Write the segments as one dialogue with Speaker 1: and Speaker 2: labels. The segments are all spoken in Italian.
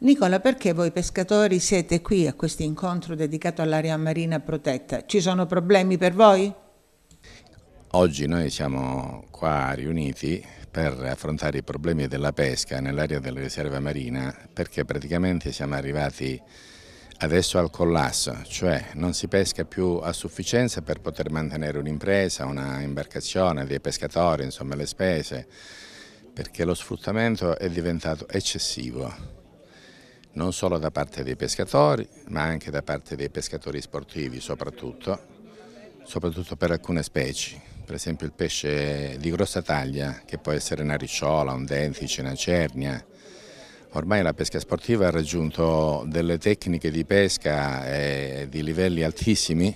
Speaker 1: Nicola, perché voi pescatori siete qui a questo incontro dedicato all'area marina protetta? Ci sono problemi per voi?
Speaker 2: Oggi noi siamo qua riuniti per affrontare i problemi della pesca nell'area della riserva marina perché praticamente siamo arrivati adesso al collasso, cioè non si pesca più a sufficienza per poter mantenere un'impresa, una imbarcazione, dei pescatori, insomma le spese, perché lo sfruttamento è diventato eccessivo, non solo da parte dei pescatori, ma anche da parte dei pescatori sportivi soprattutto, soprattutto per alcune specie per esempio il pesce di grossa taglia, che può essere una ricciola, un dentice, una cernia. Ormai la pesca sportiva ha raggiunto delle tecniche di pesca eh, di livelli altissimi,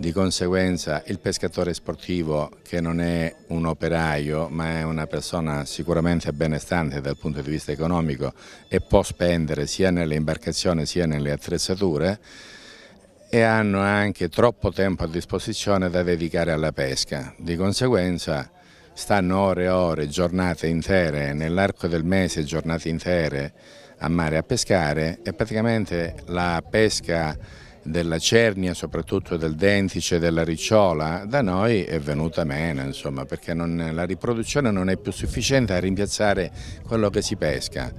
Speaker 2: di conseguenza il pescatore sportivo che non è un operaio ma è una persona sicuramente benestante dal punto di vista economico e può spendere sia nelle imbarcazioni sia nelle attrezzature, e hanno anche troppo tempo a disposizione da dedicare alla pesca. Di conseguenza stanno ore e ore, giornate intere, nell'arco del mese giornate intere a mare a pescare e praticamente la pesca della cernia, soprattutto del dentice, della ricciola, da noi è venuta meno, insomma, perché non, la riproduzione non è più sufficiente a rimpiazzare quello che si pesca.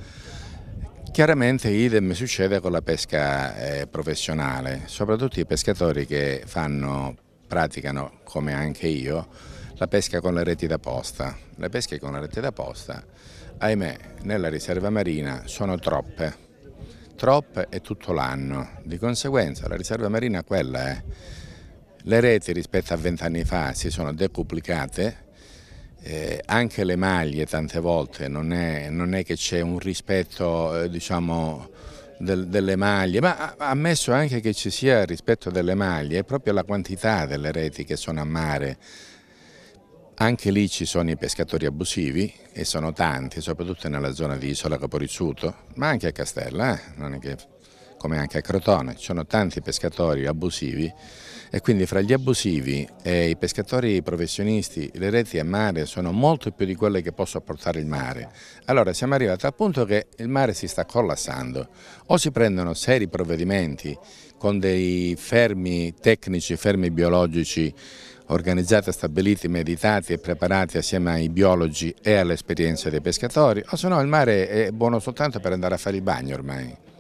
Speaker 2: Chiaramente idem succede con la pesca eh, professionale, soprattutto i pescatori che fanno, praticano, come anche io, la pesca con le reti da posta. Le pesche con le reti da posta, ahimè, nella riserva marina sono troppe, troppe e tutto l'anno. Di conseguenza la riserva marina quella è. Le reti rispetto a vent'anni fa si sono decuplicate eh, anche le maglie tante volte non è, non è che c'è un rispetto eh, diciamo, del, delle maglie, ma ammesso anche che ci sia rispetto delle maglie, è proprio la quantità delle reti che sono a mare. Anche lì ci sono i pescatori abusivi e sono tanti, soprattutto nella zona di Isola Caporizzuto, ma anche a Castella, eh? che, come anche a Crotone, ci sono tanti pescatori abusivi e quindi fra gli abusivi e i pescatori professionisti le reti a mare sono molto più di quelle che può sopportare il mare. Allora siamo arrivati al punto che il mare si sta collassando o si prendono seri provvedimenti con dei fermi tecnici, fermi biologici organizzati, stabiliti, meditati e preparati assieme ai biologi e all'esperienza dei pescatori o se no il mare è buono soltanto per andare a fare il bagno ormai.